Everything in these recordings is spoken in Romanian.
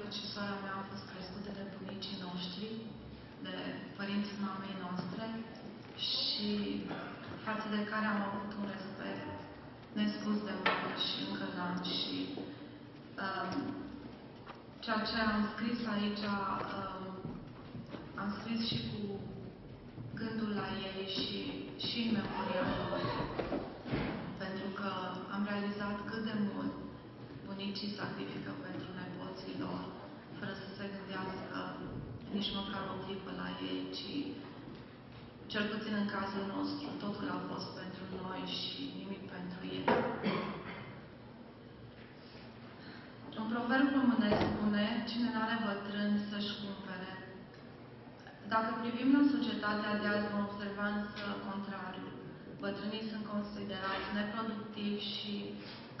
cât și sora mea au fost crescute de bunicii noștri, de părinții mamei noastre și față de care am avut un respect nespus de mare și încă l-am și um, ceea ce am scris aici, um, am scris și cu gândul la ei și, și în memoria lor. Pentru că am realizat cât de mult bunicii sacrifică pentru nepoții lor, fără să se gândească nici măcar o clipă la ei, ci cel puțin în cazul nostru, totul a fost pentru noi și nimic pentru ei. Un proverb românesc spune, cine nu are bătrân să-și cumpere. Dacă privim la societatea de azi, vom observa însă contrariul. Bătrânii sunt considerați neproductivi și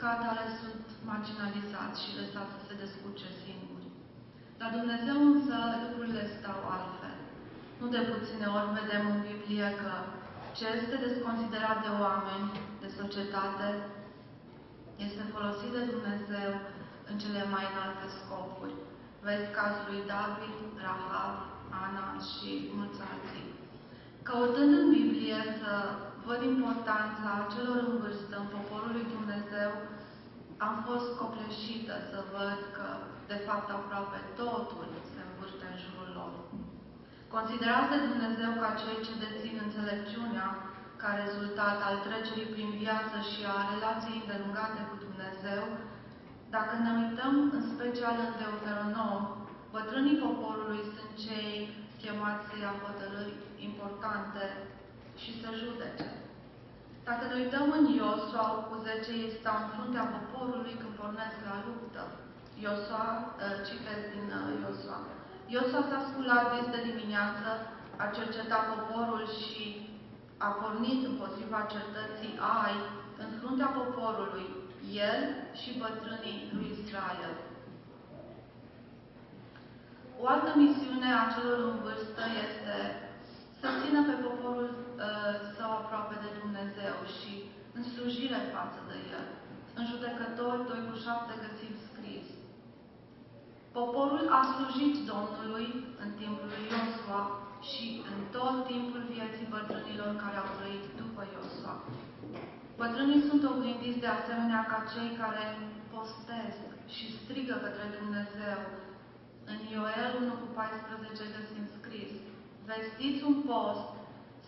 ca atare sunt marginalizați și lăsați să se descurce singuri. La Dumnezeu însă lucrurile stau altfel. Nu de puține ori vedem în Biblie că ce este desconsiderat de oameni, de societate, este folosit de Dumnezeu în cele mai înalte scopuri. Vezi cazul lui David, Rahab, Ana și mulți alții. Căutând în Biblie să văd importanța celor în vârstă în poporul lui Dumnezeu, am fost copleșită să văd că, de fapt, aproape totul se învârte în jurul lor. Considerați de Dumnezeu ca cei ce dețin înțelepciunea ca rezultat al trecerii prin viață și a relației îndelungate cu Dumnezeu, dacă ne uităm în special în Deuteronom, bătrânii poporului sunt cei chemați să ia hotărâri importante și să judece. Dacă ne uităm în Iosua, cu 10 ei stau în fruntea poporului când pornesc la luptă. Iosua, ă, citesc din ă, Iosua. Iosua s-a sculat dis de dimineață, a cercetat poporul și a pornit împotriva cetății Ai în fruntea poporului, el și bătrânii lui Israel. O altă misiune a celor în vârstă este să țină pe poporul uh, său aproape de Dumnezeu și în slujire față de El. În judecători 2 cu 7 găsim scris. Poporul a slujit Domnului în timpul lui Iosua și în tot timpul vieții bătrânilor care au trăit după Iosua. Bătrânii sunt oglindiți de asemenea ca cei care postesc și strigă către Dumnezeu. În Ioel 1 cu 14 găsim scris, vestiți un post,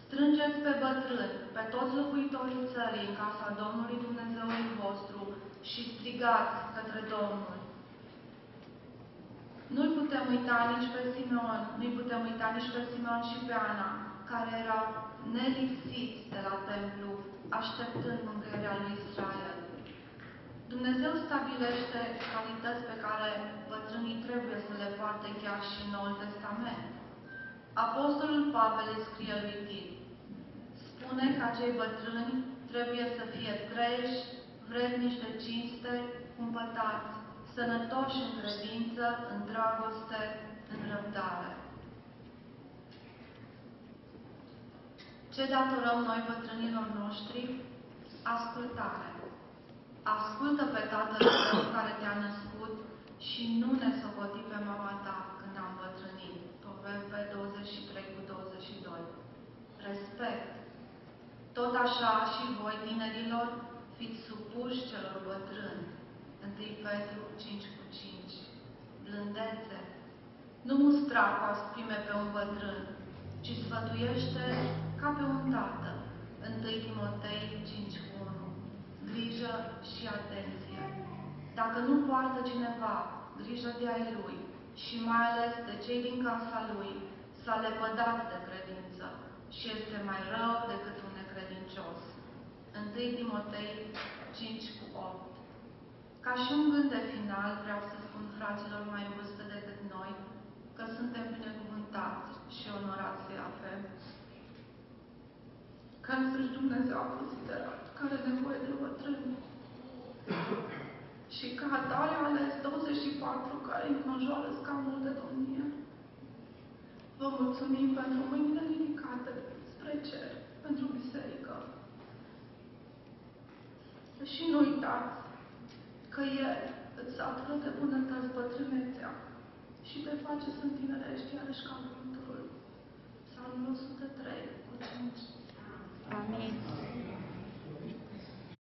strângeți pe bătrâni, pe toți locuitorii țării în casa Domnului Dumnezeului vostru și strigați către Domnul. Nu-l putem uita nici pe Simeon, nu-i putem uita nici pe Simeon și pe Ana, care erau nelipsiți de la templu, așteptând mângâierea lui Israel. Dumnezeu stabilește calități pe care bătrânii trebuie să le poarte chiar și în Noul Testament. Apostolul Pavel îi scrie lui Tit. Spune că acei bătrâni trebuie să fie treji, vrednici de cinste, cumpătați, sănătoși în credință, în dragoste, în răbdare. Ce datorăm noi bătrânilor noștri? Ascultare. Ascultă pe Tatăl tău care te-a născut și nu ne socoti pe mama ta când am bătrânit. Proverbe 23 cu 22. Respect. Tot așa și voi, tinerilor, fiți supuși celor bătrâni. 1 Petru 5 cu 5. Blândețe. Nu mustra cu asprime pe un bătrân, ci sfătuiește ca pe un tată. 1 Timotei 5 cu 1. Grijă și atenție. Dacă nu poartă cineva grijă de ai lui și mai ales de cei din casa lui, s-a lepădat de credință și este mai rău decât un necredincios. 1 Timotei 5 cu 8 ca și un gând de final, vreau să spun fraților mai în vârstă decât noi, că suntem binecuvântați și onorați să avem. Că însuși Dumnezeu a considerat că are nevoie de bătrâni. și ca atare a ales 24 care înconjoară scaunul de domnie. Vă mulțumim pentru mâinile ridicate că e, îți atât de bună în bătrânețea și te face să întinerești iarăși ca Psalmul 103. Mulțumesc! Amin.